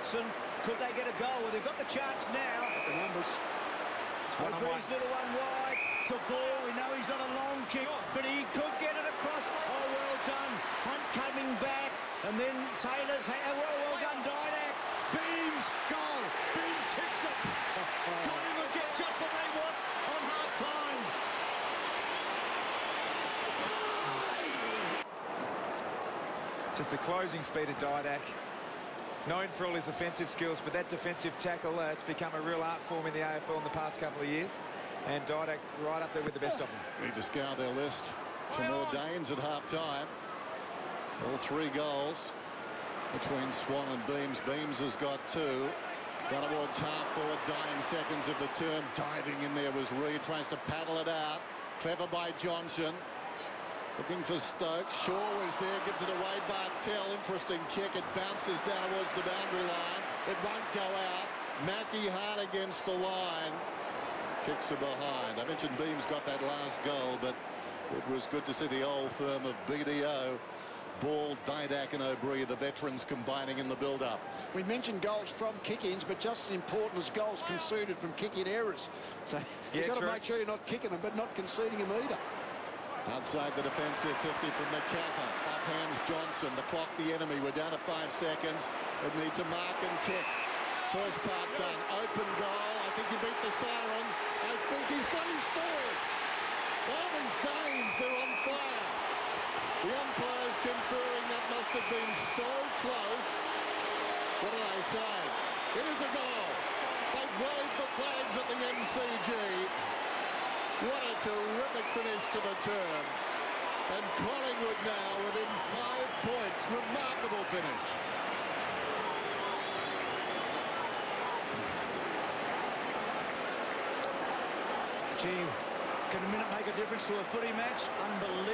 Johnson. Could they get a goal? Well, they've got the chance now. The numbers. one on O'Brien's little one wide. To ball. We know he's not a long kick, but he could get it across. Oh, well done. Hunt coming back. And then Taylor's... Ha- oh, well, well done, Didak. Beams, goal. Beams kicks it. Tottenham will get just what they want on half-time. Just the closing speed of Didak. Known for all his offensive skills, but that defensive tackle, uh, it's become a real art form in the AFL in the past couple of years. And Didak right up there with the best of them. Need to scour their list. Some more Danes at half-time. All three goals between Swan and Beams. Beams has got two. Run towards half forward, dying seconds of the term. Diving in there was Reid, tries to paddle it out. Clever by Johnson. Looking for Stokes. Shaw is there, gives it away. Bartel, interesting kick. It bounces down towards the boundary line. It won't go out. Mackie hard against the line. Kicks it behind. I mentioned Beams got that last goal, but it was good to see the old firm of BDO. Ball, Didak and O'Bree, the veterans combining in the build-up. We mentioned goals from kick-ins, but just as important as goals conceded from kick-in errors. So Yeah, you've got true. to make sure you're not kicking them, but not conceding them either. Outside the defensive 50 from Macaffer. Off hands Johnson. The clock the enemy. We're down to five seconds. It needs a mark and kick. First part done. Open goal. I think he beat the siren. I think he's got his scored. All these they're on fire. The umpires conferring that must have been so close. What did they say? It is a goal. They waved the flags at the MCG. What a terrific finish to the term. And Collingwood now within five points. Remarkable finish. Gee, can a minute make a difference to a footy match? Unbelievable.